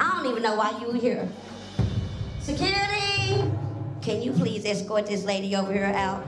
I don't even know why you here. Security, can you please escort this lady over here out?